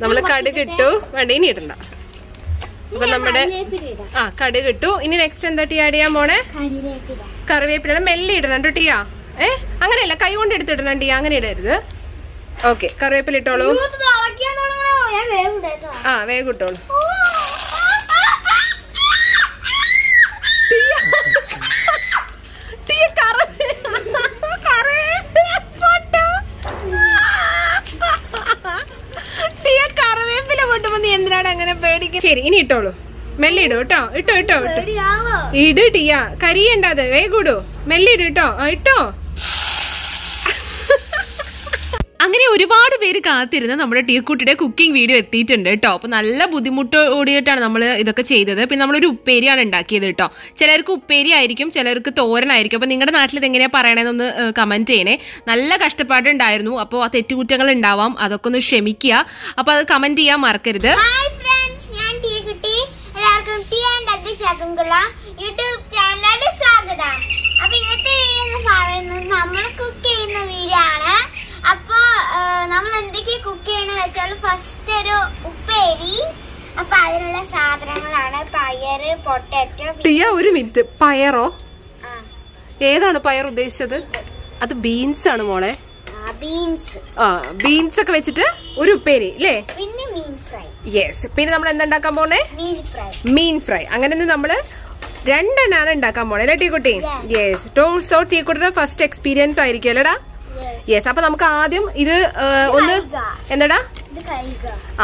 നമ്മൾ കടുക് ഇട്ടു. വേണ്ട ഇനി ഇടണ്ട. അപ്പൊ നമ്മുടെ ആ കടുക് ഇട്ടു. ഇനി നെക്സ്റ്റ് എന്താ ടീ ആഡ് ചെയ്യാൻ പോണേ? കറിവേപ്പില. മെല്ലെ ഇടണം കേട്ടോ ടീയാ ഏ? അങ്ങനെയല്ല കൈ കൊണ്ട് എടുത്തിടണം ടീ അങ്ങനെ ഇടരുത്. ഓക്കെ കറിവേപ്പില ഇട്ടോളൂ. ആ വേഗം ഇട്ടോളൂ ടീ കറി കറിവേപ്പില പൊട്ടു. ടീയ കറിവേപ്പില പൊട്ടുമ്പോ നീ എന്തിനാണ് അങ്ങനെ പേടിക്കുന്നത് ശരി ഇനി ഇട്ടോളൂ. മെല്ലെ ഇടൂ കേട്ടോ. ഇട്ടോ ഇട്ടോ ഇട്ടോ. ഇട് ടീയ. കരിയണ്ട അത്. വേഗം ഇടൂ. മെല്ലെ ഇടൂ കേട്ടോ. ഇട്ടോ. അങ്ങനെ ഒരുപാട് പേര് കാത്തിരുന്ന് നമ്മുടെ ടീക്കുട്ടിയുടെ കുക്കിംഗ് വീഡിയോ എത്തിയിട്ടുണ്ട് കേട്ടോ അപ്പൊ നല്ല ബുദ്ധിമുട്ട് ബുദ്ധിമുട്ടോടിയിട്ടാണ് നമ്മൾ ഇതൊക്കെ ചെയ്തത്. പിന്നെ നമ്മളൊരു ഉപ്പേരിയാണ് ഉണ്ടാക്കിയത് കേട്ടോ ചിലർക്ക് ഉപ്പേരി ആയിരിക്കും ചിലർക്ക് തോരനായിരിക്കും. അപ്പൊ നിങ്ങളുടെ നാട്ടിൽ ഇത് എങ്ങനെയാ പറയണേന്നൊന്ന് കമന്റ് ചെയ്യണേ. നല്ല കഷ്ടപ്പാടുണ്ടായിരുന്നു. അപ്പോൾ ആ തെറ്റുകുറ്റങ്ങൾ ഉണ്ടാവാം. അതൊക്കെ ഒന്ന് ക്ഷമിക്കുക. അപ്പൊ അത് കമന്റ് ചെയ്യാൻ മറക്കരുത്. എല്ലാവർക്കും ടീ ആൻഡ് യൂട്യൂബ് ചാനലിലേക്ക് സ്വാഗതം. അപ്പൊ ഇന്നത്തെ വീഡിയോ എന്ന് പറയുന്നത് നമ്മൾ കുക്ക് ചെയ്യുന്ന വീഡിയോ ആണ്. അപ്പൊ നമ്മൾ എന്തൊക്കെ കുക്ക് ചെയ്യണ വെച്ചാൽ ഫസ്റ്റ് ഒരു ഉപ്പേരി അപ്പൊ അതിനുള്ള സാധനങ്ങളാണ് പയറ് പൊട്ടറ്റോ ടിയ ഒരു മിനിറ്റ് പയറോ? ഏതാണ് പയർ ഉദ്ദേശിച്ചത്? അത് ബീൻസ് ആണ് മോളെ. ബീൻസ് ആ ബീൻസ് ഒക്കെ വെച്ചിട്ട് ഒരു ഉപ്പേരി അല്ലേ പിന്നെ മീൻ ഫ്രൈ യെസ് പിന്നെ നമ്മൾ എന്തുണ്ടാക്കാൻ പോണേ? മീൻ ഫ്രൈ മീൻ ഫ്രൈ അങ്ങനെ നമ്മൾ രണ്ടെണ്ണാണ് ഉണ്ടാക്കാൻ പോണേ അല്ലേ ടീക്കുട്ടി. യെസ് ടോൾസോ ടീക്കുട്ടിയുടെ ഫസ്റ്റ് എക്സ്പീരിയൻസ് ആയിരിക്കും അല്ലേടാ യെസ് അപ്പൊ നമുക്ക് ആദ്യം ഇത് ഒന്ന്. എന്താടാ?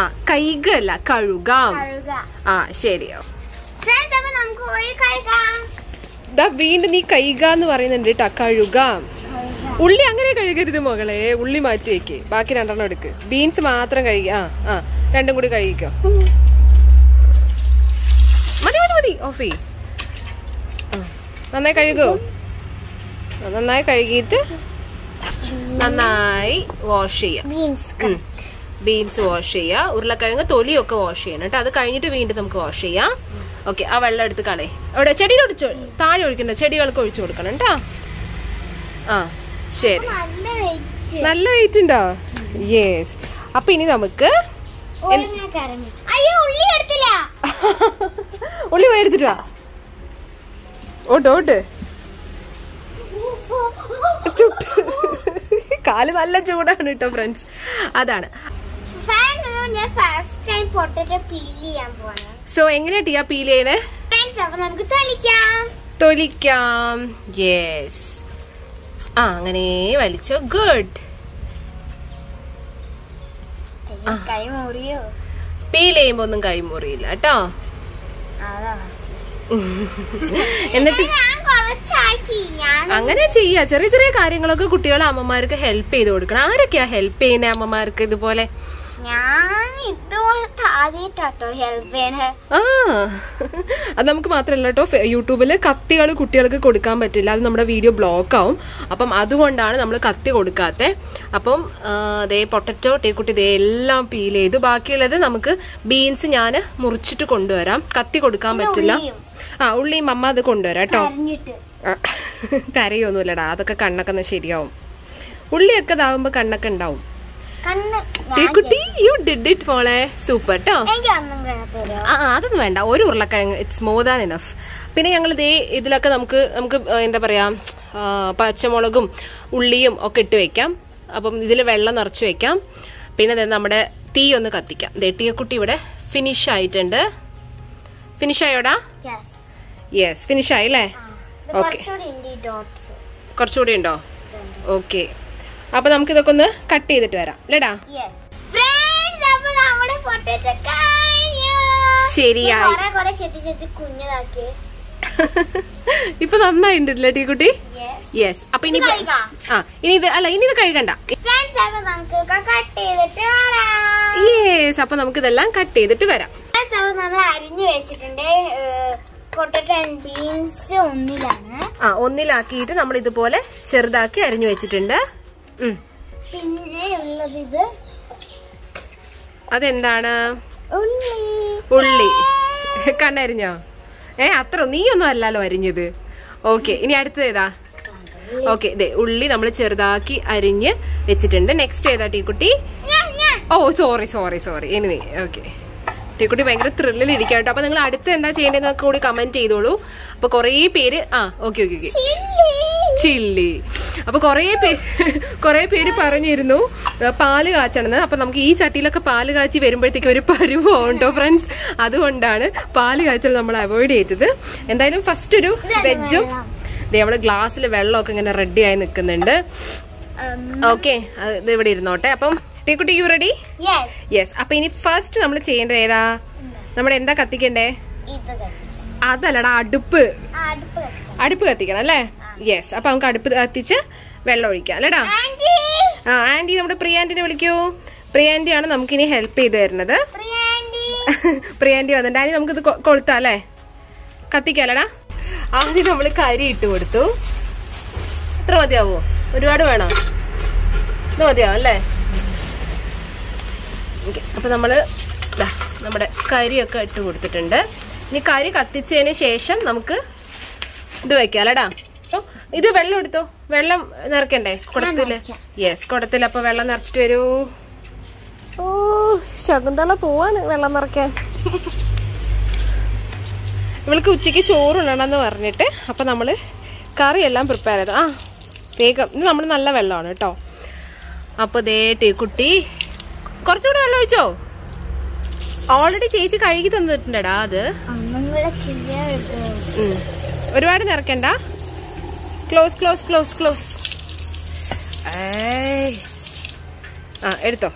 ആ കൈക കൈകല്ല കഴുകാം. ആ ശരിയോ വീണ്ടും നീ കൈക എന്ന് പറയുന്നുണ്ട് കേട്ടാ കഴുകാം. ഉള്ളി അങ്ങനെ കഴുകരുത് മകളെ ഉള്ളി മാറ്റി വെക്ക്. ബാക്കി രണ്ടെണ്ണം എടുക്ക്. ബീൻസ് മാത്രം കഴുകി ആ ആ രണ്ടും കൂടി കഴുകിക്കോ. മതി മതി മതി ഓഫി. നന്നായി കഴുകോ? നന്നായി കഴുകിയിട്ട് നന്നായി വാഷ് ചെയ്യാം. ബീൻസ് ബീൻസ് വാഷ് ചെയ്യുക ഉരുളക്കിഴങ്ങ് തൊലിയൊക്കെ വാഷ് ചെയ്യണം കേട്ടോ. അത് കഴിഞ്ഞിട്ട് വീണ്ടും നമുക്ക് വാഷ് ചെയ്യാം. ഓക്കെ ആ വെള്ളം എടുത്ത് കളേ അവിടെ ഒഴിച്ചു താഴെ ഒഴിക്കണ്ട. ചെടികൾക്ക് ഒഴിച്ചു കൊടുക്കണം കേട്ടോ. ആ ശരി. നല്ല വെയിറ്റ് ഉണ്ടോ? യെസ് അപ്പൊ ഇനി നമുക്ക് ഉള്ളി പോയി എടുത്തിട്ട് വാ. ഓട്ട് ഓട്ട്. ചുട്ട്. കാൽ നല്ല ചൂടാണ് കേട്ടോ ഫ്രണ്ട്സ് അതാണ്. ഞാൻ ഫസ്റ്റ് ടൈം പൊട്ടറ്റോ പീൽ ചെയ്യാൻ പോവാണ്. സോ എങ്ങനെയാ ടീ പീൽ ചെയ്യണേ? ഫ്രണ്ട്സ് അപ്പൊ നമുക്ക് തൊലിക്കാം. യെസ് ആ അങ്ങനെ വലിച്ചോ. ഗുഡ് പീൽ ചെയ്യുമ്പോ ഒന്നും കൈമുറിയില്ല കേട്ടോ അതാ. എന്നിട്ട് അങ്ങനെ ചെയ്യാ. ചെറിയ ചെറിയ കാര്യങ്ങളൊക്കെ കുട്ടികളെ അമ്മമാർക്ക് ഹെൽപ്പ് ചെയ്ത് കൊടുക്കണം. ആരൊക്കെയാ ഹെൽപ്പ് ചെയ്യുന്ന അമ്മമാർക്ക് ഇതുപോലെ? ഞാൻ ഹെൽപ്പ് ചെയ്യണേ. ആ. അത് നമുക്ക് മാത്രമല്ല കേട്ടോ യൂട്യൂബിൽ കത്തികൾ കുട്ടികൾക്ക് കൊടുക്കാൻ പറ്റില്ല. അത് നമ്മുടെ വീഡിയോ ബ്ലോക്ക് ആവും. അപ്പം അതുകൊണ്ടാണ് നമ്മൾ കത്തി കൊടുക്കാത്തെ. അപ്പം ദേ പൊട്ടറ്റോ ടീക്കുട്ടി ദേ എല്ലാം പീൽ ചെയ്തു. ബാക്കിയുള്ളത് നമുക്ക് ബീൻസ് ഞാൻ മുറിച്ചിട്ട് കൊണ്ടുവരാം. കത്തി കൊടുക്കാൻ പറ്റില്ല. ആ ഉള്ളിയും അമ്മ അത് കൊണ്ടുവരാം കേട്ടോ. കരയൊന്നുമില്ലടാ അതൊക്കെ കണ്ണൊക്കെ ശരിയാവും. ഉള്ളിയൊക്കെ ഇതാകുമ്പോ കണ്ണൊക്കെ ഉണ്ടാവും. കുട്ടി യു ഡിഡ് ഇറ്റ് ഫോളേ സൂപ്പർ കേട്ടോ അതൊന്നും വേണ്ട. ഒരു ഉരുളക്കിഴങ്ങ് ഇറ്റ്സ് മോർ ദാൻ ഇനഫ് പിന്നെ ഞങ്ങൾ ഇതേ ഇതിലൊക്കെ നമുക്ക് നമുക്ക് എന്താ പറയാ പച്ചമുളകും ഉള്ളിയും ഒക്കെ ഇട്ട് വെക്കാം. അപ്പം ഇതിൽ വെള്ളം നിറച്ച് വെക്കാം. പിന്നെ നമ്മുടെ തീ ഒന്ന് കത്തിക്കാം. ദേ ടീക്കുട്ടി ഇവിടെ ഫിനിഷ് ആയിട്ടുണ്ട്. ഫിനിഷ് ആയോടാ? യെസ് ഫിനിഷ് ആയി അല്ലേ? ഓക്കെ കുറച്ചുകൂടി ഉണ്ട്? ഓക്കെ അപ്പൊ നമുക്ക് ഇതൊക്കെ ഒന്ന് കട്ട് ചെയ്തിട്ട് വരാം. അല്ലേടാ കുഞ്ഞതാക്കി ഇപ്പൊ നന്നായിട്ടുണ്ടല്ലേ ടീക്കുട്ടി യെസ് യെസ് അപ്പൊ ഇനി ആ ഇനി ഇത് അല്ല ഇനി ഇത് കഴുകണ്ട. കട്ട് യെസ് അപ്പൊ നമുക്ക് ഇതെല്ലാം കട്ട് ചെയ്തിട്ട് വരാം. നമ്മൾ അരിഞ്ഞു വെച്ചിട്ടുണ്ട് പൊട്ടറ്റോ ആൻഡ് ബീൻസ് ഒന്നിലാണ്. ആ ഒന്നിലാക്കിയിട്ട് നമ്മൾ ഇതുപോലെ ചെറുതാക്കി അരിഞ്ഞു വെച്ചിട്ടുണ്ട്. പിന്നെ ഉള്ളത് ഇത് അതെന്താണ്? ഉള്ളി. കണ്ണരിഞ്ഞോ? ഏ അത്ര നീ ഒന്നും അല്ലല്ലോ അരിഞ്ഞത്. ഓക്കെ ഇനി അടുത്തത് ഏതാ? ഓക്കെ ഇതേ ഉള്ളി നമ്മൾ ചെറുതാക്കി അരിഞ്ഞ് വെച്ചിട്ടുണ്ട്. നെക്സ്റ്റ് ഏതാ ടീക്കുട്ടി? ഓ sorry sorry sorry anyway okay ടീക്കുട്ടി ഭയങ്കര ത്രില്ലിൽ ഇരിക്കാം കേട്ടോ അപ്പൊ നിങ്ങൾ അടുത്ത് എന്താ ചെയ്യേണ്ടതെന്ന് കൂടി കമന്റ് ചെയ്തോളൂ. അപ്പൊ കുറേ പേര് ആ ഓക്കെ ഓക്കെ ഓക്കെ ചില്ലി. അപ്പൊ കുറേ പേര് കുറേ പേര് പറഞ്ഞിരുന്നു പാൽ കാച്ചണെന്ന്. അപ്പൊ നമുക്ക് ഈ ചട്ടിയിലൊക്കെ പാൽ കാച്ചി വരുമ്പോഴത്തേക്ക് ഒരു പരുവുണ്ടോ ഫ്രണ്ട്സ് അതുകൊണ്ടാണ് പാൽ കാച്ചൽ നമ്മൾ അവോയ്ഡ് ചെയ്തത്. എന്തായാലും ഫസ്റ്റ് ഒരു വെജും അവിടെ ഗ്ലാസ്സിൽ വെള്ളമൊക്കെ ഇങ്ങനെ റെഡി ആയി നിൽക്കുന്നുണ്ട്. ഓക്കെ ഇത് ഇവിടെ ഇരുന്നോട്ടെ. അപ്പം ടീക്കുട്ടി യു റെഡി യെസ് അപ്പൊ ഇനി ഫസ്റ്റ് നമ്മൾ ചെയ്യേണ്ടത് ഏതാ? നമ്മുടെ എന്താ കത്തിക്കണ്ടേ? അതല്ലടാ അടുപ്പ്. അടുപ്പ് കത്തിക്കാം. അടുപ്പ് കത്തിക്കണം അല്ലേ? യെസ് അപ്പൊ നമുക്ക് അടുപ്പ് കത്തിച്ച് വെള്ളം ഒഴിക്കാം അല്ലേടാ? ആ ആന്റി നമ്മുടെ പ്രിയാന്റിനെ വിളിക്കൂ. പ്രിയാന്റിയാണ് നമുക്ക് ഇനി ഹെൽപ്പ് ചെയ്ത് തരുന്നത്. പ്രിയാന്റി! വന്നിട്ട് ആന്റി നമുക്കിത് കൊളുത്താം അല്ലേ? കത്തിക്കാലടാ ആദ്യം നമ്മൾ കരി ഇട്ട് കൊടുത്തു. എത്ര മതിയാവോ? ഒരുപാട് വേണോ? ഇത് മതിയാവും അല്ലേ? ഓക്കെ അപ്പോൾ നമ്മൾ നമ്മുടെ കരിയൊക്കെ ഇട്ട് കൊടുത്തിട്ടുണ്ട്. ഇനി കരി കത്തിച്ചതിന് ശേഷം നമുക്ക് ഇത് വെക്കാം അല്ലടാ ഇത് വെള്ളം എടുത്തോ? വെള്ളം നിറക്കണ്ടേ കുടത്തിൽ? യെസ് കുടത്തിൽ അപ്പൊ വെള്ളം നിറച്ചിട്ട് വരൂ. ഓ ശകുന്തള പോവാണ് വെള്ളം നിറയ്ക്കാൻ. ഇവൾക്ക് ഉച്ചയ്ക്ക് ചോറുണ്ടെന്ന് പറഞ്ഞിട്ട് അപ്പൊ നമ്മൾ എല്ലാം പ്രിപ്പയർ ചെയ്തു. ആ വേഗം. ഇത് നമ്മൾ നല്ല വെള്ളമാണ് കേട്ടോ. അപ്പൊ ദേ ടീക്കുട്ടി കുറച്ചുകൂടെ വെള്ളം ഒഴിച്ചോ ഓൾറെഡി ചേച്ചി കഴുകി തന്നിട്ടുണ്ടടാ അത്. ഒരുപാട് നിറക്കണ്ട ക്ലോസ് ക്ലോസ് ക്ലോസ് ക്ലോസ് ആ എടുത്തോ.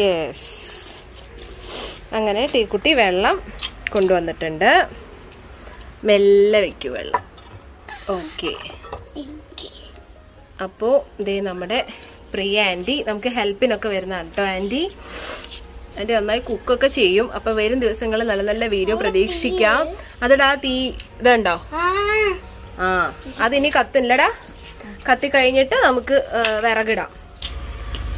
യെസ് അങ്ങനെ ടീക്കുട്ടി വെള്ളം കൊണ്ടുവന്നിട്ടുണ്ട്. മെല്ലെ വെക്കൂ വെള്ളം. ഓക്കെ അപ്പോൾ ഇതേ നമ്മുടെ പ്രിയ ആന്റി നമുക്ക് ഹെൽപ്പിനൊക്കെ വരുന്നതാണ് കേട്ടോ ആന്റി ആന്റി നന്നായി കുക്കൊക്കെ ചെയ്യും. അപ്പൊ വരും ദിവസങ്ങളിൽ നല്ല നല്ല വീഡിയോ പ്രതീക്ഷിക്കാം. അതെടാ തീ ഇതുണ്ടോ? ആ. അതിനി കത്തില്ലടാ. കത്തി കഴിഞ്ഞിട്ട് നമുക്ക് വിറകിടാം.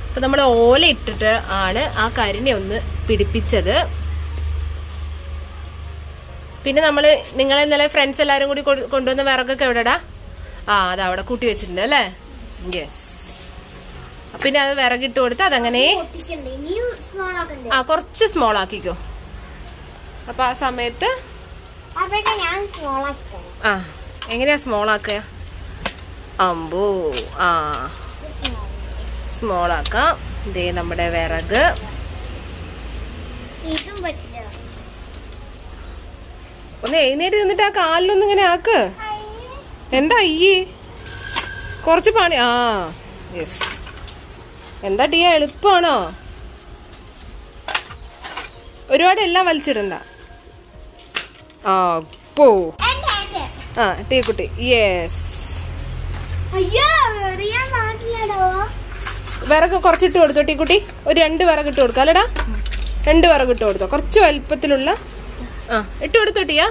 അപ്പൊ നമ്മൾ ഓല ഇട്ടിട്ട് ആണ് ആ കരിനെ ഒന്ന് പിടിപ്പിച്ചത്. പിന്നെ നമ്മൾ നിങ്ങളെ ഇന്നലെ ഫ്രണ്ട്സ് എല്ലാരും കൂടി കൊണ്ടുവന്ന വിറകൊക്കെ എവിടെടാ? ആ അത് അവിടെ കൂട്ടി വെച്ചിട്ടുണ്ട് അല്ലേ? യെസ് പിന്നെ അത് വിറകിട്ട് കൊടുത്ത് അതങ്ങനെ ആ കുറച്ച് സ്മോൾ ആക്കിക്കോ. അപ്പൊ ആ സമയത്ത് ആ എങ്ങനെയാ സ്മോൾ ആക്കുക? അമ്പോ ആ. സ്മോൾ ആക്കാം. ഇതേ നമ്മുടെ വിറക്. ഒന്ന് എഴുന്നേറ്റ് നിന്നിട്ട് ആ കാലിലൊന്നും ഇങ്ങനെ ആക്ക്. എന്താ അയ്യേ? കുറച്ച് പണി ആ യെസ് എന്താ ടീ എളുപ്പമാണോ ഒരുപാട് എല്ലാം വലിച്ചിടണ്ട. ആ പോ. ആ ടീ കുട്ടി യെസ് വിറക് കുറച്ചിട്ട് കൊടുത്തോ ടീ കുട്ടി? ഒരു രണ്ട് വിറക് ഇട്ട് കൊടുക്കാം അല്ലടാ. രണ്ട് വിറക് ഇട്ട് കൊടുത്തോ. കുറച്ച് വലുപ്പത്തിലുള്ള ആ ഇട്ട് കൊടുത്തോ ടീയാ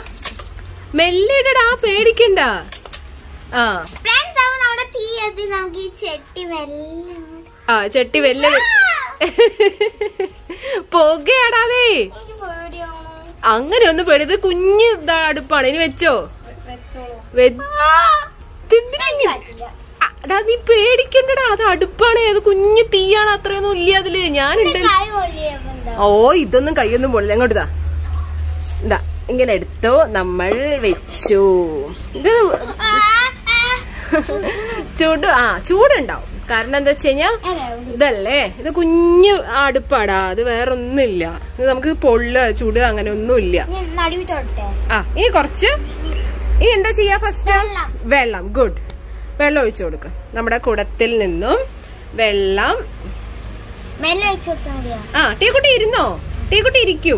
മെല്ലെ ഇടടാ പേടിക്കണ്ട. ആ ഫ്രണ്ട്സ് അപ്പൊ നമ്മുടെ തീ എത്തി നമുക്ക് ഈ ചെട്ടി ആ ചട്ടി വെല്ല. പുകയാടാതെ. അങ്ങനെ ഒന്ന് പേടിയത് കുഞ്ഞ് ഇതാ അടുപ്പാണ്. ഇനി വെച്ചോ? എടാ നീ പേടിക്കണ്ടടാ. അത് അടുപ്പാണ്. അത് കുഞ്ഞ് തീയാണ്. അത്രയൊന്നും ഇല്ല അതിൽ. ഞാനുണ്ട്. ഓ ഇതൊന്നും കൈയൊന്നും പൊള്ളില്ല. അങ്ങോട്ട് ഇതാ. ഇതാ ഇങ്ങനെ എടുത്തോ. നമ്മൾ വെച്ചു. ഇത്. ചൂട് ആ ചൂടുണ്ടാവും. കാരണം എന്താ വെച്ച് കഴിഞ്ഞാ ഇതല്ലേ? ഇത് കുഞ്ഞു അടുപ്പാടാ. അത് വേറൊന്നുമില്ല. ഇത് നമുക്ക് പൊള്ള ചൂട് അങ്ങനെ ഒന്നുമില്ല. ആ ഇനി കുറച്ച്. ഇനി എന്താ ചെയ്യാ ഫസ്റ്റ് വെള്ളം. ഗുഡ് വെള്ളം ഒഴിച്ചു കൊടുക്ക. നമ്മുടെ കുടത്തിൽ നിന്നും വെള്ളം. ആ ടീ കുട്ടി ഇരുന്നോ ആ ടീക്കുട്ടി ഇരുന്നോ? ടീക്കുട്ടി ഇരിക്കൂ.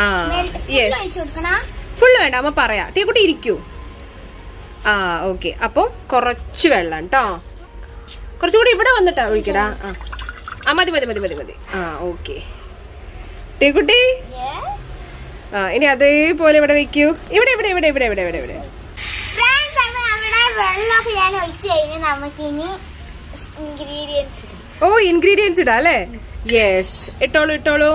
ആ യെസ് ഫുള്ള് വേണ്ട അമ്മ പറയാ. ടീക്കുട്ടി ഇരിക്കൂ. ആ ഓക്കെ അപ്പം കുറച്ച് വെള്ളം കേട്ടോ കുറച്ചുകൂടി ഇവിടെ വന്നിട്ടാ ഒഴിക്കടാ. ആ. ആ മതി മതി മതി മതി മതി. ആ ഓക്കെ ടീക്കുട്ടി? ആ ഇനി അതേപോലെ ഇവിടെ വെക്കൂ. ഇവിടെ ഇവിടെ ഇവിടെ ഇവിടെ ഇവിടെ ഇവിടെ ഇവിടെ. ഓ ഇൻഗ്രീഡിയൻസ് ഇടാ അല്ലേ? യെസ് ഇട്ടോളൂ ഇട്ടോളൂ.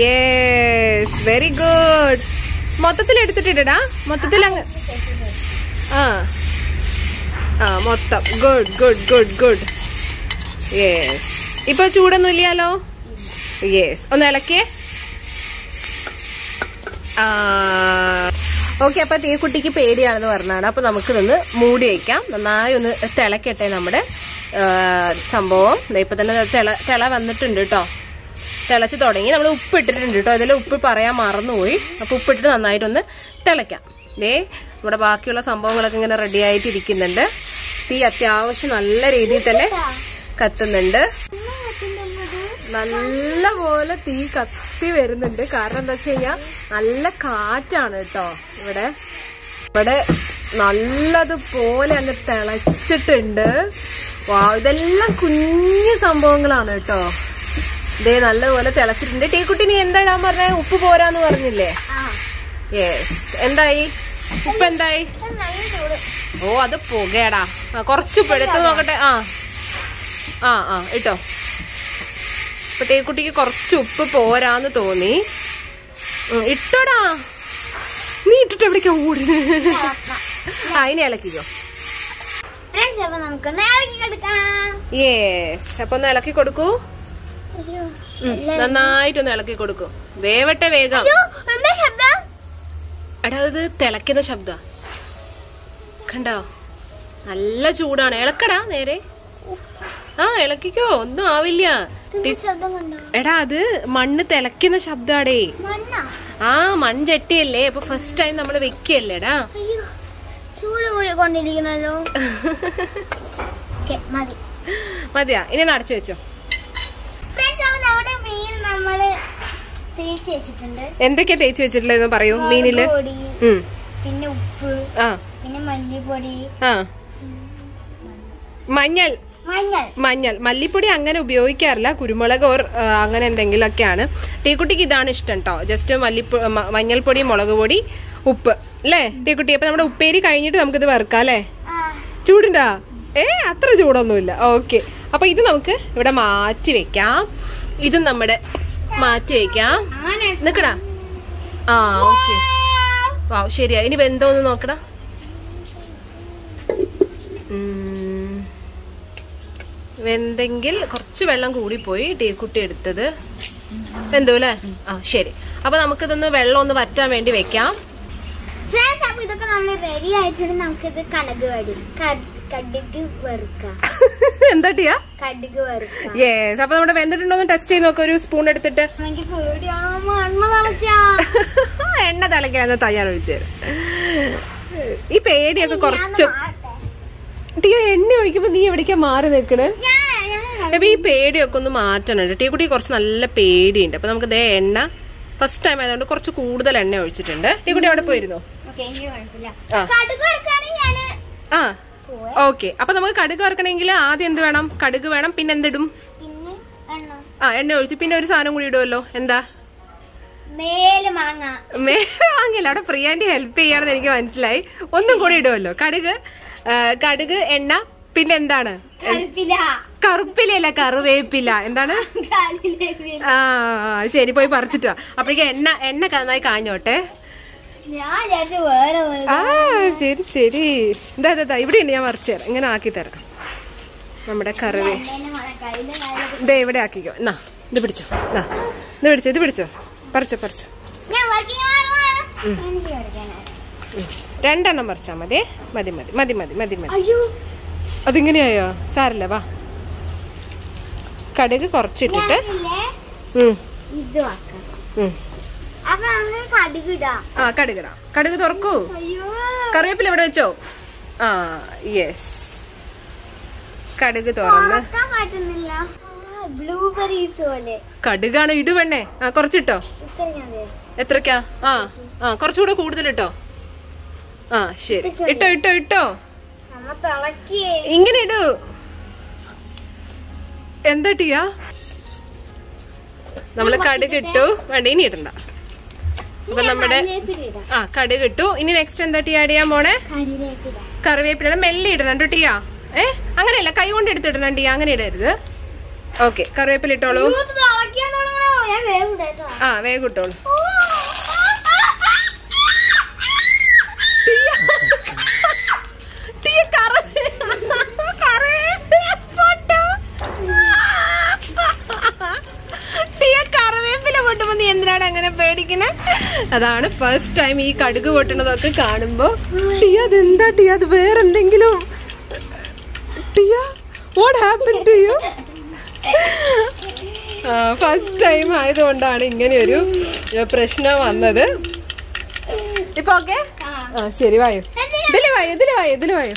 യെസ് വെരി ഗുഡ് മൊത്തത്തിൽ എടുത്തിട്ടിട്ടാ മൊത്തത്തിൽ അങ്ങ് ആ. ആ മൊത്തം. Good good good good yes ഇപ്പൊ ചൂടൊന്നും ഇല്ലയാലോ? യെസ് ഒന്ന് ഇളക്കിയേ ഓക്കെ അപ്പൊ തീക്കുട്ടിക്ക് പേടിയാണെന്ന് പറഞ്ഞാണ്. അപ്പൊ നമുക്ക് നിന്ന് മൂടി വയ്ക്കാം നന്നായി ഒന്ന് തിളക്കട്ടെ നമ്മുടെ സംഭവം. ഇപ്പൊ തന്നെ തിള തിള വന്നിട്ടുണ്ട് കേട്ടോ തിളച്ച് തുടങ്ങി നമ്മൾ ഉപ്പ് ഇട്ടിട്ടുണ്ട് കേട്ടോ. അതിൽ ഉപ്പ് പറയാൻ മറന്നുപോയി. അപ്പൊ ഉപ്പിട്ടിട്ട് നന്നായിട്ടൊന്ന് തിളയ്ക്കാം. ദേ നമ്മുടെ ബാക്കിയുള്ള സംഭവങ്ങളൊക്കെ ഇങ്ങനെ റെഡി ആയിട്ട് ഇരിക്കുന്നുണ്ട്. തീ അത്യാവശ്യം നല്ല രീതിയിൽ തന്നെ കത്തുന്നുണ്ട്. നല്ല പോലെ തീ കത്തി വരുന്നുണ്ട്. കാരണം എന്താ വെച്ച് കഴിഞ്ഞാൽ നല്ല കാറ്റാണ് കേട്ടോ ഇവിടെ. ഇവിടെ നല്ലതുപോലെ അങ്ങ് തിളച്ചിട്ടുണ്ട്. വാ ഇതെല്ലാം കുഞ്ഞു സംഭവങ്ങളാണ് കേട്ടോ. ഇതേ നല്ലപോലെ തിളച്ചിട്ടുണ്ട്. ടീക്കുട്ടി നീ എന്താ ഇടാൻ പറഞ്ഞേ? ഉപ്പ് പോരാന്ന് പറഞ്ഞില്ലേ? യെസ് എന്തായി? ഉപ്പ് എന്തായി? ഓ അത് പുകയടാ. കുറച്ച് ഉപ്പ് എടുത്ത് നോക്കട്ടെ. ആ. ആ ആ ഇട്ടോ. ഇപ്പൊ ടീക്കുട്ടിക്ക് കുറച്ച് ഉപ്പ് പോരാന്ന് തോന്നി. ഇട്ടോടാ. നീ ഇട്ടിട്ട് എവിടേക്കാ ഓടി അതിനെ ഇളക്കിക്കോ. ഏ അപ്പൊ കൊടുക്കാം യെസ് അപ്പൊ ഒന്ന് ഇളക്കി കൊടുക്കൂ നന്നായിട്ടൊന്ന് ഇളക്കി കൊടുക്കും. വേവട്ടെ വേഗം. എടാ ഇത് തിളക്കുന്ന ശബ്ദ. കണ്ടോ? നല്ല ചൂടാണ്. ഇളക്കടാ നേരെ. ആ ഇളക്കിക്കോ. ഒന്നും ആവില്ല. എടാ അത് മണ്ണ് തിളക്കുന്ന ശബ്ദാടേ. ആ മൺചട്ടിയല്ലേ അപ്പൊ ഫസ്റ്റ് ടൈം നമ്മൾ വെക്കല്ലേടാ ചൂട് കൊണ്ടിരിക്കണല്ലോ. മതിയാ. ഇനി നടച്ചു വെച്ചോ ഫ്രണ്ട്സ് അപ്പൊ നമ്മുടെ മീൻ നമ്മൾ തേച്ച് വെച്ചിട്ടുണ്ട്. എന്തൊക്കെയാ തേച്ച് വെച്ചിട്ടുള്ളതെന്ന് പറയൂ മീനിൽ? പിന്നെ ഉപ്പ് ആ. പിന്നെ മല്ലിപ്പൊടി. മഞ്ഞൾ. മഞ്ഞൾ. മഞ്ഞൾ. മല്ലിപ്പൊടി അങ്ങനെ ഉപയോഗിക്കാറില്ല കുരുമുളക് ഓർ അങ്ങനെ എന്തെങ്കിലുമൊക്കെയാണ്. ടീക്കുട്ടിക്ക് ഇതാണ് ഇഷ്ടം കേട്ടോ ജസ്റ്റ് മല്ലിപ്പൊ മ- മഞ്ഞൾപ്പൊടി മുളക് പൊടി ഉപ്പ്. അല്ലേ ടീക്കുട്ടി? അപ്പൊ നമ്മുടെ ഉപ്പേരി കഴിഞ്ഞിട്ട് നമുക്കിത് വറുക്കാം അല്ലേ ചൂടുണ്ടാ? ഏ അത്ര ചൂടൊന്നുമില്ല. ഓക്കെ. അപ്പൊ ഇത് നമുക്ക് ഇവിടെ മാറ്റി വെക്കാം. ഇത് നമ്മുടെ മാറ്റി വയ്ക്കാം. നിക്കടാ. ആ ഓക്കെ. വാ ശരിയാ. ഇനി വെന്തോന്ന് നോക്കടാ. വെന്തെങ്കിൽ കുറച്ച് വെള്ളം കൂടിപ്പോയി ടീക്കുട്ടി എടുത്തത്. എന്തോ അല്ലേ? ആ ശരി. അപ്പൊ നമുക്കിതൊന്ന് വെള്ളം ഒന്ന് വറ്റാൻ വേണ്ടി വെക്കാം. ഫ്രണ്ട്സ് അപ്പൊ ഇതൊക്കെ നമ്മൾ റെഡി ആയിട്ടുണ്ട്. നമുക്കിത് കടക് വടി ക- കടുക് വറുക്കാം. എന്താ ടിയാ? യെസ് അപ്പൊ നമ്മുടെ വെന്തിട്ടുണ്ടോ എന്ന് ടെസ്റ്റ് ചെയ്ത് നോക്കാം. ഒരു സ്പൂൺ എടുത്തിട്ട്. എണ്ണ തിളയ്ക്കാന്ന് തയ്യാറൊഴിച്ച് ഈ പേടിയൊക്കെ കുറച്ച്. ടീ എണ്ണ ഒഴിക്കുമ്പോ നീ എവിടേക്കാ മാറി നിൽക്കണേ? അപ്പൊ ഈ പേടിയൊക്കെ ഒന്ന് മാറ്റണം ടീ കുട്ടി കുറച്ച് നല്ല പേടിയുണ്ട്. അപ്പൊ നമുക്ക് ദേ എണ്ണ. ഫസ്റ്റ് ടൈം ആയതുകൊണ്ട് കുറച്ച് കൂടുതൽ എണ്ണ ഒഴിച്ചിട്ടുണ്ട്. ടീ കുട്ടി അവിടെ പോയിരുന്നോ? ആ. ഓക്കെ. അപ്പൊ നമുക്ക് കടുക് വറക്കണമെങ്കിൽ ആദ്യം എന്ത് വേണം? കടുക് വേണം പിന്നെ എന്തിടും? ആ എണ്ണ ഒഴിച്ചു. പിന്നെ ഒരു സാധനം കൂടി ഇടുമല്ലോ എന്താ? മേൽ മാങ്ങ. മേ വാങ്ങില്ല അവിടെ പ്രിയാന്റെ ഹെൽപ്പ് ചെയ്യാണെന്ന് എനിക്ക് മനസ്സിലായി. ഒന്നും കൂടി ഇടുമല്ലോ കടുക് കടുക് എണ്ണ പിന്നെ എന്താണ്? കറുപ്പില. കറുപ്പിലല്ല കറുവേപ്പില. എന്താണ്? ആ ശരി പോയി പറിച്ചിട്ടാ അപ്പോഴേക്കും എണ്ണ എണ്ണ നന്നായി കാഞ്ഞോട്ടെ ഞാൻ വിചാരിച്ചു വേറെ പോലെ. ആ ശരി ശരി. ഇതാ ഇതാ, ഇതാ. ഇവിടെ ഉണ്ട് ഞാൻ മറിച്ചു തരാം. ഇങ്ങനെ ആക്കി തരാം. നമ്മുടെ കറിവേ. ഇതേ ഇവിടെ ആക്കിക്കോ. എന്നാ ഇത് പിടിച്ചോ. എന്നാ ഇത് പിടിച്ചോ ഇത് പിടിച്ചോ. പറിച്ചോ പറിച്ചോ. രണ്ടെണ്ണം പറിച്ചാ മതി. മതി മതി മതി മതി മതി മതി. അതിങ്ങനെയായോ? സാരല്ല വാ. കടുക് കുറച്ചിട്ടിട്ട്. ഉം, ആ കടുകിടാം കടുക് തുറക്കൂ. കറിവേപ്പില ഇവിടെ വെച്ചോ? ആ യെസ് കടുക് തുറന്ന്. കടുകാണ് ഇടുവണ്ണേ ആ കുറച്ചിട്ടോ. എത്രക്കാ? ആ ആ കുറച്ചുകൂടെ കൂടുതൽ ഇട്ടോ ആ ശരി. ഇട്ടോ ഇട്ടോ ഇട്ടോ. ഇങ്ങനെ ഇടൂ. എന്താ ടിയാ? നമ്മൾ കടുക് ഇട്ടു. വേണ്ട ഇനി ഇടണ്ട. അപ്പൊ നമ്മുടെ ആ കടുക് ഇട്ടു. ഇനി നെക്സ്റ്റ് എന്താ ടീ ആഡ് ചെയ്യാൻ പോണേ? കറിവേപ്പില മെല്ലെ ഇടണം കേട്ടോ ടീയാ. ഏ? അങ്ങനെയല്ല കൈ കൊണ്ട് എടുത്തിടണം ടീ. അങ്ങനെ ഇടരുത്. ഓക്കെ കറിവേപ്പില ഇട്ടോളൂ. ആ വേഗം ഇട്ടോളൂ. അതാണ് ഫസ്റ്റ് ടൈം ഈ കടുക് പൊട്ടണതൊക്കെ കാണുമ്പോ. ടിയ അതെന്താ ടിയ അത് വേറെന്തെങ്കിലും? Tiya what happen to you first time ആയതുകൊണ്ടാണ് ഇങ്ങനെ ഒരു പ്രശ്നം വന്നത്. ഇപ്പൊ ഓക്കെ ആ ശരി വായു. ഇതിൽ വായു ഇതിൽ വായു ഇതിൽ വായു.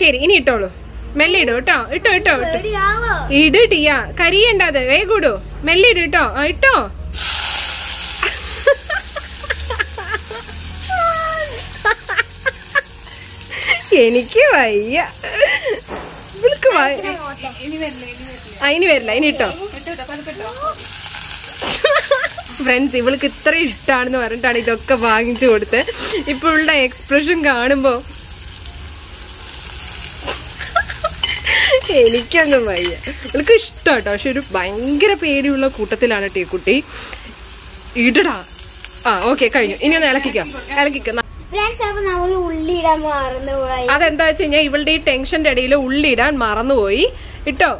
ശരി ഇനി ഇട്ടോളൂ. മെല്ലെ ഇടൂ കേട്ടോ? ഇട്ടോ ഇട്ടോ ഇട്ടോ. ഇട് ടിയ. കരിയണ്ട അത് വേഗം ഇടൂ. മെല്ലെ ഇടൂ കേട്ടോ? ആ ഇട്ടോ? എനിക്ക് വയ്യ. ഇവൾക്ക് ഇനി വരില്ല ഇനി ഇട്ടോ. ഫ്രണ്ട്സ് ഇവൾക്ക് ഇത്ര ഇഷ്ടമാണെന്ന് പറഞ്ഞിട്ടാണ് ഇതൊക്കെ വാങ്ങിച്ചു കൊടുത്ത്. ഇപ്പൊ ഇവളുടെ എക്സ്പ്രഷൻ കാണുമ്പോ എനിക്കൊന്നും വയ്യ. ഇവൾക്ക് ഇഷ്ടാട്ടോ പക്ഷെ ഒരു ഭയങ്കര പേടിയുള്ള കൂട്ടത്തിലാണ് ടീ കുട്ടി. ഇടടാ. ആ ഓക്കെ കഴിഞ്ഞു. ഇനി ഒന്ന് ഇളക്കിക്കാം. ഇളക്കിക്കോ. ഫ്രണ്ട്സ് അപ്പൊ നമ്മൾ ഉള്ളി ഇടാൻ മറന്നു പോയി അതെന്താ വെച്ച് കഴിഞ്ഞാൽ ഇവളുടെ ഈ ടെൻഷന്റെ ഇടയിൽ ഉള്ളി ഇടാൻ മറന്നുപോയി. ഇട്ടോ?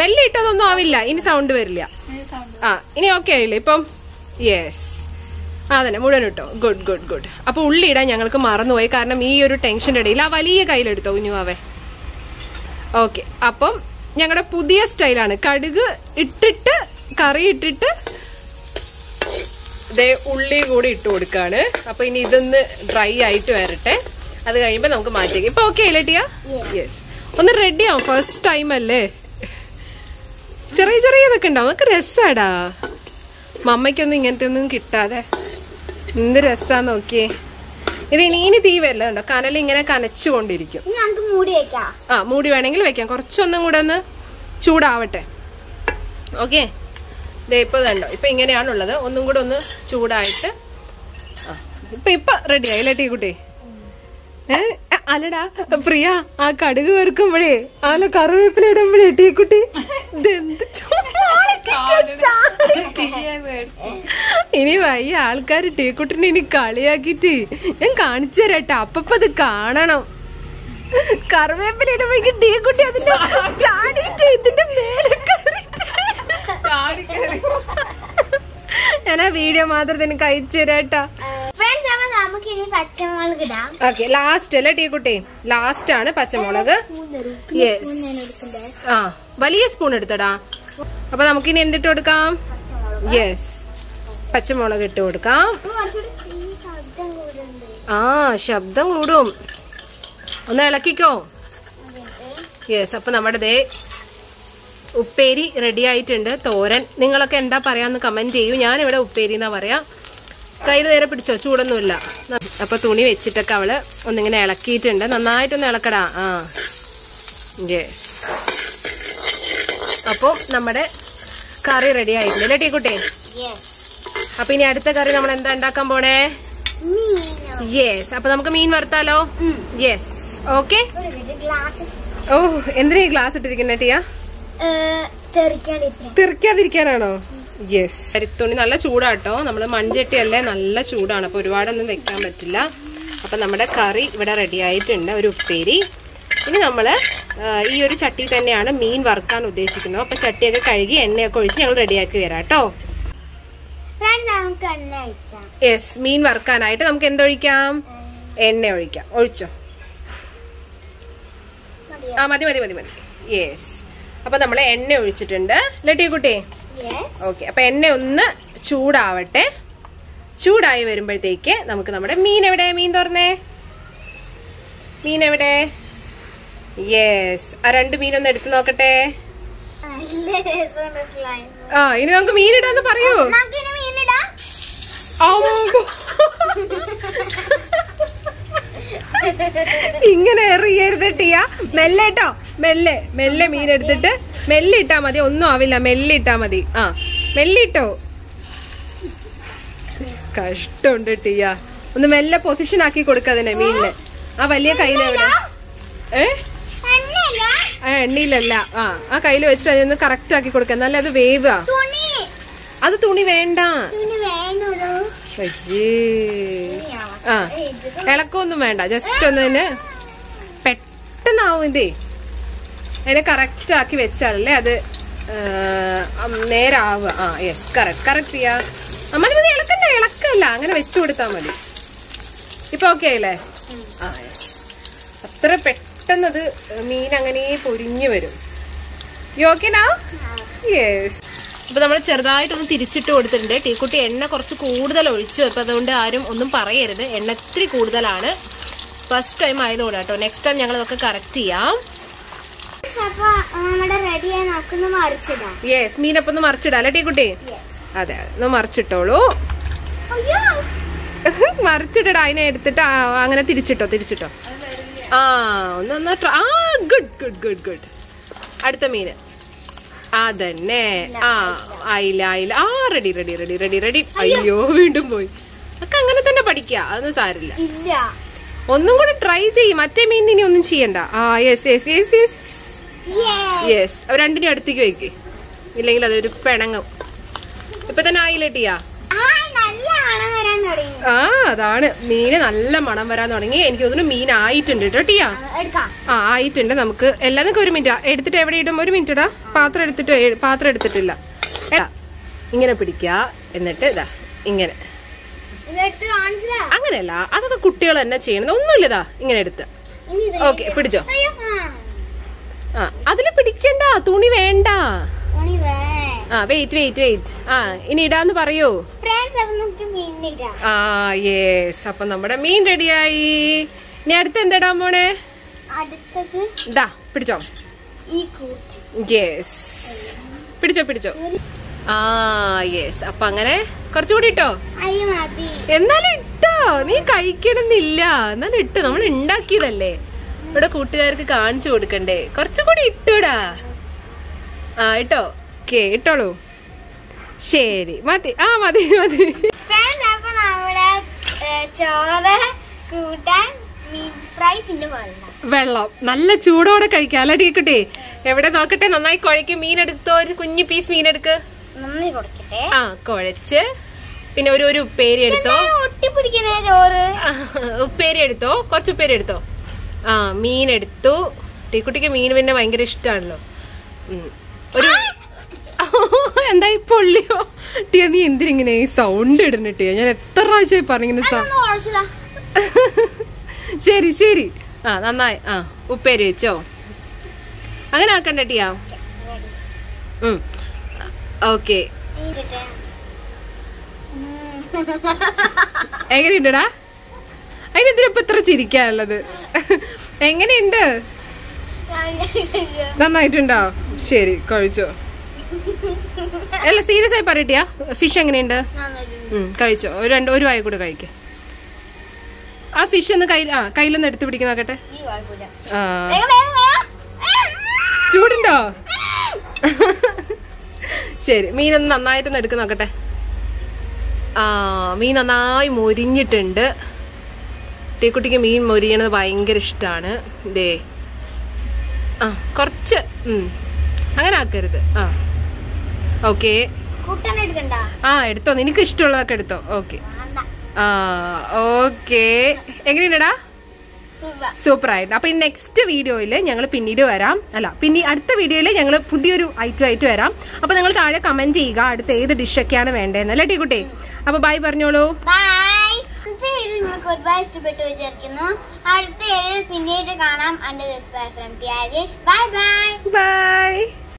മെല്ലെ ഇട്ടതൊന്നും ആവില്ല. ഇനി സൗണ്ട് വരില്ല. ആ ഇനി ഓക്കെ ആയില്ലേ? ഇപ്പം? യെസ് അതന്നെ. മുഴുവൻ ഇട്ടോ. ഗുഡ് ഗുഡ് ഗുഡ് അപ്പൊ ഉള്ളി ഇടാൻ ഞങ്ങൾക്ക് മറന്നുപോയി. കാരണം ഈ ഒരു ടെൻഷന്റെ ഇടയിൽ ആ വലിയ കയ്യിലെടുത്തോ കുഞ്ഞുവാവേ ഓക്കെ അപ്പം ഞങ്ങളുടെ പുതിയ സ്റ്റൈലാണ് കടുക് ഇട്ടിട്ട് കറി ഇട്ടിട്ട് ദേ ഉള്ളി കൂടി ഇട്ട് കൊടുക്കാണ്. അപ്പൊ ഇനി ഇതൊന്ന് ഡ്രൈ ആയിട്ട് വരട്ടെ. അത് കഴിയുമ്പോ നമുക്ക് മാറ്റിയേക്കാം. ഇപ്പൊ ഓക്കെ അല്ലേ ടിയ? യെസ് ഒന്ന് റെഡി ആവും. ഫസ്റ്റ് ടൈം അല്ലേ? ചെറിയ ചെറിയതൊക്കെ ഉണ്ടാവും. നമുക്ക് രസാടാ. മമ്മയ്ക്കൊന്നും ഇങ്ങനത്തെ ഒന്നും കിട്ടാതെ. എന്ത് രസാ നോക്കിയേ. ഇത് ഇനി ഇനി തീ വരുന്നുണ്ടോ കനൽ ഇങ്ങനെ കനച്ചുകൊണ്ടിരിക്കും. ആ മൂടി വേണമെങ്കിൽ വെക്കാം. കുറച്ചൊന്നും കൂടെ ഒന്ന് ചൂടാവട്ടെ. ഓക്കെ ദേ ഇപ്പൊ കണ്ടോ ഇപ്പം ഇങ്ങനെയാണുള്ളത്. ഒന്നും കൂടെ ഒന്ന് ചൂടായിട്ട്. ഇപ്പം ഇപ്പം റെഡി ആയില്ലേ കുട്ടി ഏ അല്ലടാ പ്രിയ ആ കടുക് വെറുക്കുമ്പോഴേ ആല കറിവേപ്പില ഇടുമ്പോഴേ ടീ കുട്ടി ഇനി വയ്യ ആൾക്കാർ ടീക്കുട്ടിനെ ഇനി കളിയാക്കിട്ട് ഞാൻ കാണിച്ചു തരാട്ടെ. അപ്പപ്പ അത് കാണണം. കറിവേപ്പില ഇടുമ്പോഴേക്കും ടീക്കുട്ടി അതിന്റെ ഇതിന്റെ മേലെ ഞാൻ ആ വീഡിയോ മാത്രത്തിന് കഴിച്ചു തരാട്ടാ ഓക്കെ ലാസ്റ്റ് അല്ലേ ടീക്കുട്ടി? ലാസ്റ്റ് ആണ് പച്ചമുളക്. യെസ് ആ വലിയ സ്പൂൺ എടുത്തടാ. അപ്പൊ നമുക്കിനി എന്തിട്ട് കൊടുക്കാം? യെസ് പച്ചമുളക് ഇട്ട് കൊടുക്കാം. ശബ്ദം കൂടുണ്ട് ആ ശബ്ദം കൂടും. ഒന്ന് ഇളക്കിക്കോ. യെസ് അപ്പൊ നമ്മുടെ ദേ ഉപ്പേരി റെഡി ആയിട്ടുണ്ട്. തോരൻ. നിങ്ങളൊക്കെ എന്താ പറയാന്ന് കമന്റ് ചെയ്യൂ. ഞാനിവിടെ ഉപ്പേരി എന്നാ പറയാ. കയ്യിൽ നേരെ പിടിച്ചോ? ചൂടൊന്നുമില്ല. അപ്പൊ തുണി വെച്ചിട്ടൊക്കെ അവൾ ഒന്നിങ്ങനെ ഇളക്കിയിട്ടുണ്ട്. നന്നായിട്ടൊന്ന് ഇളക്കടാ. ആ. യെസ് അപ്പൊ നമ്മുടെ കറി റെഡി ആയിട്ടുണ്ട് അല്ലേ ടീക്കുട്ടേ? അപ്പൊ ഇനി അടുത്ത കറി നമ്മൾ എന്താ ഉണ്ടാക്കാൻ പോണേ? യെസ് അപ്പൊ നമുക്ക് മീൻ വറുത്താലോ? യെസ് ഓക്കെ ഓ എന്തിനാ ഈ ഗ്ലാസ് ഇട്ടിരിക്കുന്ന ടിയ? തെറിക്കാതിരിക്കാനാണോ? യെസ് അരിത്തുണി നല്ല ചൂടാട്ടോ. നമ്മൾ മൺചട്ടിയല്ലേ നല്ല ചൂടാണ്. അപ്പൊ ഒരുപാടൊന്നും വെക്കാൻ പറ്റില്ല. അപ്പൊ നമ്മുടെ കറി ഇവിടെ റെഡി ആയിട്ടുണ്ട്. ഒരു ഉപ്പേരി. ഇനി നമ്മൾ ഈ ഒരു ചട്ടി തന്നെയാണ് മീൻ വറുക്കാൻ ഉദ്ദേശിക്കുന്നത്. അപ്പൊ ചട്ടിയൊക്കെ കഴുകി എണ്ണയൊക്കെ ഒഴിച്ച് ഞങ്ങൾ റെഡിയാക്കി വരാം കേട്ടോ. യെസ് മീൻ വറുക്കാനായിട്ട് നമുക്ക് എന്തൊഴിക്കാം എണ്ണ ഒഴിക്കാം. ഒഴിച്ചോ? ആ മതി മതി മതി മതി. യെസ് അപ്പൊ നമ്മൾ എണ്ണ ഒഴിച്ചിട്ടുണ്ട്. ലട്ടി കുട്ടി ഓക്കെ അപ്പൊ എണ്ണ ഒന്ന് ചൂടാവട്ടെ. ചൂടായി വരുമ്പോഴത്തേക്ക് നമുക്ക് നമ്മുടെ മീൻ എവിടെ? മീൻ തുറന്നേ മീൻ എവിടെ? യെസ് ആ രണ്ട് മീനൊന്ന് എടുത്തു നോക്കട്ടെ. ആ ഇനി നമുക്ക് മീൻ ഇടാന്ന് പറയൂ. ഇങ്ങനെ എറിയരുത് ടിയ. മെല്ലെ ഇട്ടോ മെല്ലെ മെല്ലെ മീൻ എടുത്തിട്ട് മെല്ലെ ഇട്ടാ മതി. ഒന്നും ആവില്ല. മെല്ലെ ഇട്ടാ മതി. ആ മെല്ലിട്ടോ കഷ്ടമുണ്ട് ടീയ. ഒന്ന് മെല്ലെ പൊസിഷൻ ആക്കി കൊടുക്കതിനെ മീനിനെ. ആ വലിയ കയ്യിലെവിടെ ഏ? ആ എണ്ണയിലല്ല. ആ ആ കയ്യിൽ വെച്ചിട്ട് അതൊന്ന് കറക്റ്റ് ആക്കി കൊടുക്കുക എന്നാലേ അത് വേവ് അത് തുണി വേണ്ട. ആ ഇളക്കൊന്നും വേണ്ട. ജസ്റ്റ് ഒന്ന് തന്നെ പെട്ടെന്നാവും ഇതേ. അതിനെ കറക്റ്റ് ആക്കി വെച്ചാലല്ലേ അത് നേരാവുക. ആ യെസ് കറക്റ്റ് കറക്റ്റ് ചെയ്യാ. അമ്മ മതി ഇളക്കണ്ട ഇളക്കല്ല. അങ്ങനെ വെച്ചു കൊടുത്താൽ മതി. ഇപ്പൊ ഓക്കെ ആയില്ലേ ആ യെസ് അത്ര പെട്ടെന്നത് മീൻ അങ്ങനെ പൊരിഞ്ഞു വരും. യു ഓക്കെ നാ യെസ് അപ്പൊ നമ്മൾ ചെറുതായിട്ടൊന്ന് തിരിച്ചിട്ട് കൊടുത്തിട്ടുണ്ട്. ടീക്കുട്ടി എണ്ണ കുറച്ച് കൂടുതൽ ഒഴിച്ചു. അപ്പൊ അതുകൊണ്ട് ആരും ഒന്നും പറയരുത്. എണ്ണ ഇത്തിരി കൂടുതലാണ്. ഫസ്റ്റ് ടൈം ആയതുകൊണ്ട് കേട്ടോ നെക്സ്റ്റ് ടൈം ഞങ്ങൾ ഇതൊക്കെ കറക്റ്റ് ചെയ്യാം അപ്പൊ നമ്മുടെ റെഡിയായി നോക്കുന്ന മറിച്ചിടാം യെസ് മീനപ്പം ഒന്ന് മറിച്ചിടാം. അല്ലേ ടീക്കുട്ടി? അതെ ഒന്ന് മറിച്ചിട്ടോളൂ. അയ്യോ. മറിച്ചിട്ടടാ അതിനെ എടുത്തിട്ട് അങ്ങനെ തിരിച്ചിട്ടോ തിരിച്ചിട്ടോ. ആ ഒന്ന് ഒന്ന് ആ ഗുഡ് ഗുഡ് ഗുഡ് ഗുഡ് അടുത്ത മീന് അതന്നെ. ആ ആയില്ല. ആയില്ല ആ ready ready ready ready ready അയ്യോ. വീണ്ടും പോയി. ഒക്കെ അങ്ങനെ തന്നെ പഠിക്കുക അതൊന്നും സാരില്ല. ഒന്നും കൂടെ ട്രൈ ചെയ്യും. മറ്റേ മീൻ ഇനി ഒന്നും ചെയ്യണ്ട. ആ yes yes yes yes. Yes രണ്ടിനും അടുത്തേക്ക് വെക്ക്. ഇല്ലെങ്കിൽ അതൊരു പിണങ്ങും. ഇപ്പൊ തന്നെ ആയില്ലേ ടിയാ ആ അതാണ്. മീന് നല്ല മണം വരാൻ തുടങ്ങി. എനിക്ക് തോന്നുന്നു മീൻ ആയിട്ടുണ്ട് കേട്ടോ ടിയാ. ആ, ആയിട്ടുണ്ട് നമുക്ക്. എല്ലാം നിങ്ങൾക്ക് ഒരു മിനിറ്റ്. എടുത്തിട്ട് എവിടെ ഇടും? ഒരു മിനിറ്റ് ഇടാ. പാത്രം എടുത്തിട്ട് പാത്രം എടുത്തിട്ടില്ല. എടാ, ഇങ്ങനെ പിടിക്കുക എന്നിട്ട് ഇതാ ഇങ്ങനെ. അങ്ങനെയല്ല. അതൊക്കെ കുട്ടികൾ തന്നെ ചെയ്യണത്. ഒന്നുമില്ലതാ ഇങ്ങനെ എടുത്ത്. ഓക്കെ പിടിച്ചോ. ആ അതിൽ പിടിക്കണ്ട തുണി വേണ്ട. ആ വെയിറ്റ് വെയിറ്റ് വെയിറ്റ് ആ ഇനി ഇടാന്ന് പറയൂ. ആ യെസ് അപ്പൊ നമ്മുടെ മീൻ റെഡിയായി ഇനി അടുത്ത് എന്താ മോനെ? അടുത്തത് ഇതാ പിടിച്ചോ. യെസ് പിടിച്ചോ പിടിച്ചോ. ആ യെസ് അപ്പൊ അങ്ങനെ കുറച്ചുകൂടി ഇട്ടോ. എന്നാലും ഇട്ടോ. നീ കഴിക്കണമെന്നില്ല. എന്നാലും ഇട്ടോ. നമ്മൾ ഉണ്ടാക്കിയതല്ലേ. ഇവിടെ കൂട്ടുകാർക്ക് കാണിച്ചു കൊടുക്കണ്ടേ? കുറച്ചുകൂടി ഇട്ടൂടാ. ആ ഇട്ടോ. ഓക്കെ ഇട്ടോളൂ. ശരി മതി. ആ മതി മതി. ചോറ് കൂട്ടാൻ വെള്ളം. നല്ല ചൂടോടെ കഴിക്കാം. അല്ല ടീക്കട്ടെ? എവിടെ നോക്കട്ടെ? നന്നായി കുഴയ്ക്ക് മീനെടുത്തോ ഒരു കുഞ്ഞു പീസ് മീനെടുക്ക് ആ കുഴച്ച്. പിന്നെ ഒരു ഒരു ഉപ്പേരി എടുത്തോ? ഉപ്പേരി എടുത്തോ? കുറച്ച് ഉപ്പേരി എടുത്തോ? ആ മീൻ എടുത്തു. ടീക്കുട്ടിക്ക് മീൻ പിന്നെ ഭയങ്കര ഇഷ്ടമാണല്ലോ. ഒരു എന്തായി പൊള്ളിയോ? ടിയ നീ എന്തിനിങ്ങനെ ഈ സൗണ്ട് ഇടുന്നിട്ടിയ ഞാൻ എത്ര പ്രാവശ്യമായി പറഞ്ഞിങ്ങനെ ശരി ശരി. ആ നന്നായി. ആ ഉപ്പേരി വെച്ചോ? അങ്ങനെ ആക്കണ്ട ടിയാ. ഉം. ഓക്കെ. എങ്ങനെയുണ്ടടാ? അതിനെന്തിനാ ഇപ്പൊ ഇത്ര ചിരിക്കാനുള്ളത്? എങ്ങനെയുണ്ട്? നന്നായിട്ടുണ്ടോ. ശരി കഴിച്ചോ. അല്ല സീരിയസ് ആയി പറയട്ടിയാ ഫിഷ് എങ്ങനെയുണ്ട്? കഴിച്ചോ. ഒരു രണ്ട് ഒരു വായ കൂടെ കഴിക്ക. ആ ഫിഷ് ഒന്ന് കയ്യിൽ ആ കയ്യിലൊന്ന് എടുത്ത് പിടിക്കുന്ന നോക്കട്ടെ. ആ. ചൂടുണ്ടോ? ശരി മീനൊന്ന് നന്നായിട്ടൊന്ന് എടുക്കുന്ന നോക്കട്ടെ. ആ മീൻ നന്നായി മൊരിഞ്ഞിട്ടുണ്ട്. തീക്കുട്ടിക്ക് മീൻ മൊരിയണത് ഭയങ്കര ഇഷ്ടമാണ് ദേ. ആ കുറച്ച്. അങ്ങനെ ആക്കരുത്. ആ. ഓക്കെ. ആ എടുത്തോ. നിനക്ക് ഇഷ്ടമുള്ളതൊക്കെ എടുത്തോ. ഓക്കെ. ആ ഓക്കെ. എങ്ങനെയുണ്ടടാ. സൂപ്പർ. ആയിട്ട് അപ്പൊ നെക്സ്റ്റ് വീഡിയോയിൽ ഞങ്ങൾ പിന്നീട് വരാം. അല്ല പിന്നെ അടുത്ത വീഡിയോയിൽ ഞങ്ങൾ പുതിയൊരു ഐറ്റം ആയിട്ട് വരാം. അപ്പൊ നിങ്ങൾ താഴെ കമന്റ് ചെയ്യുക. അടുത്ത ഏത് ഡിഷൊക്കെയാണ് വേണ്ടതെന്ന്. അല്ലേ ടീക്കുട്ടി അപ്പൊ ബൈ പറഞ്ഞോളൂ. നിങ്ങൾക്ക് ഒരുപാട് ഇഷ്ടപ്പെട്ടു വിചാരിക്കുന്നു. അടുത്ത ഏഴിൽ പിന്നീട് കാണാം. Under this bye from bye bye. Bye.